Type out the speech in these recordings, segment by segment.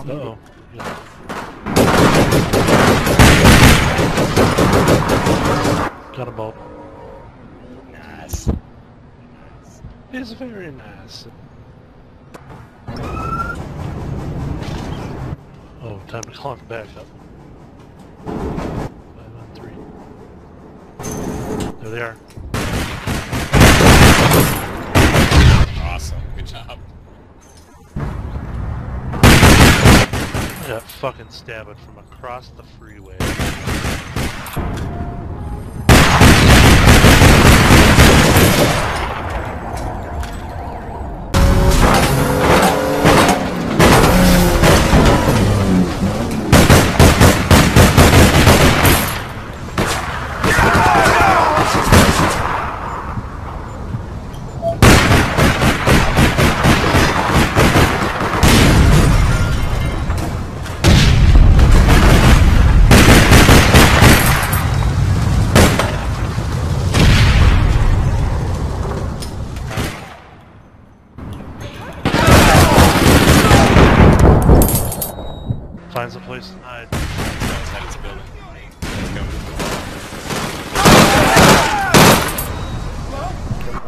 allow Uh oh. Yeah. Got a boat. Nice. It's very nice. Oh, time to climb back up. Five on three. There they are. Awesome. Good job. Got fucking stabbed from across the freeway. Finds a place to hide. Let's head into building. Let's go.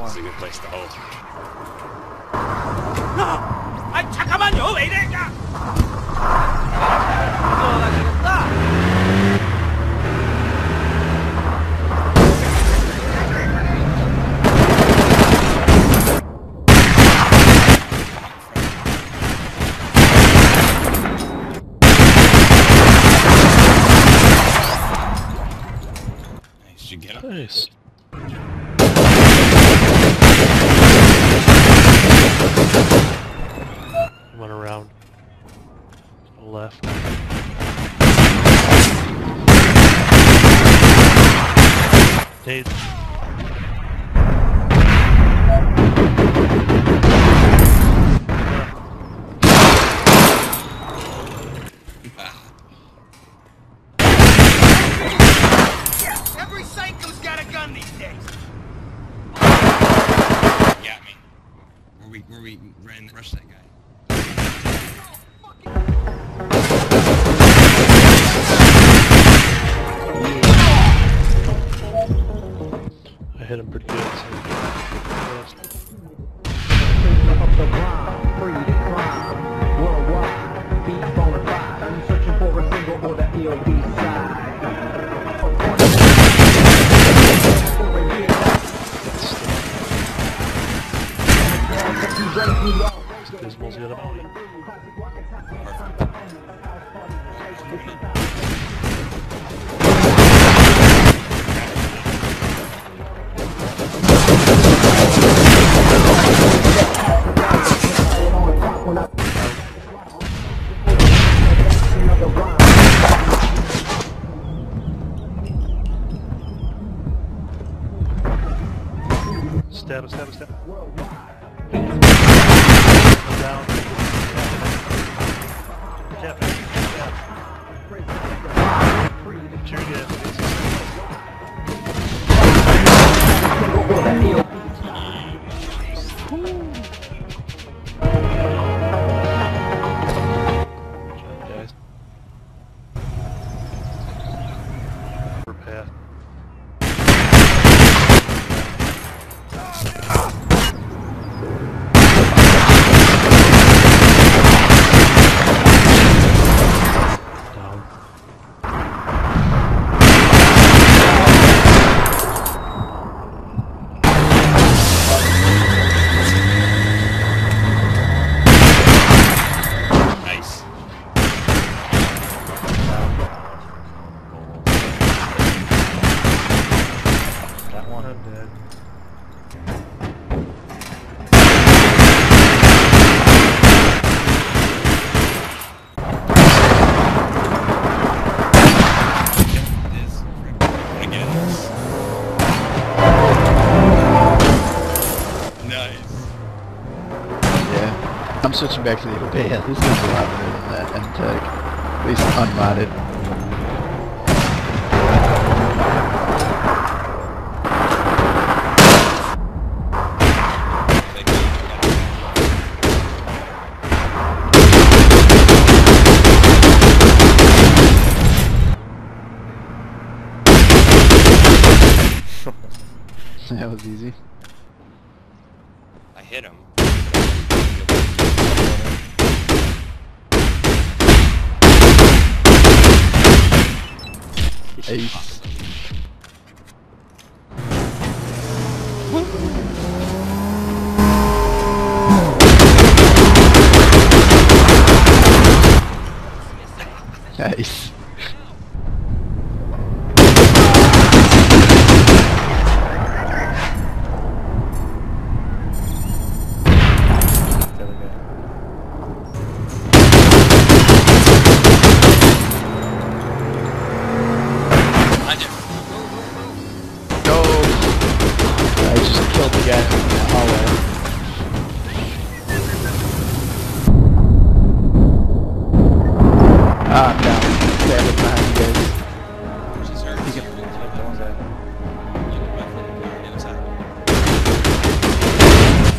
Is a good place to hold. Did you get him? Nice. Went around. Left. Nate. Every psycho's got a gun these days Got me. Where we where we ran rush that guy. I hit him pretty good. So. Dismal's got a bounty. Stab switching back to the OBIR. This is a lot better than that N-TEC. Uh, at least unmodded. that was easy. I hit him. はい。ナイス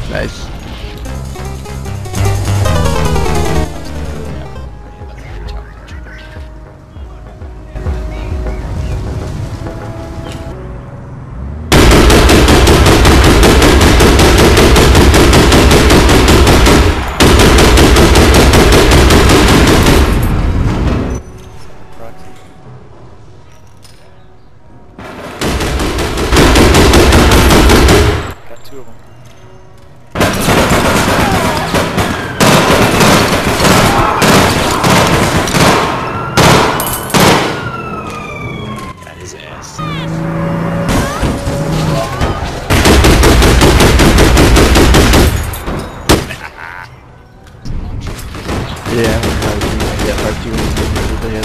Nice. É, a parte da vida é.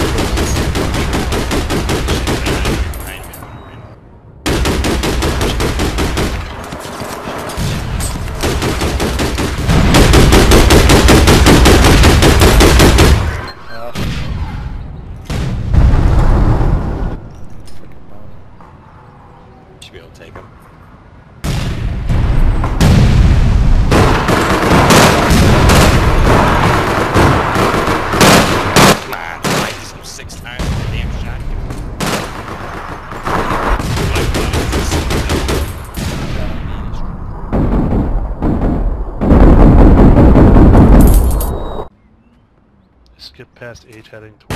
past heading towards...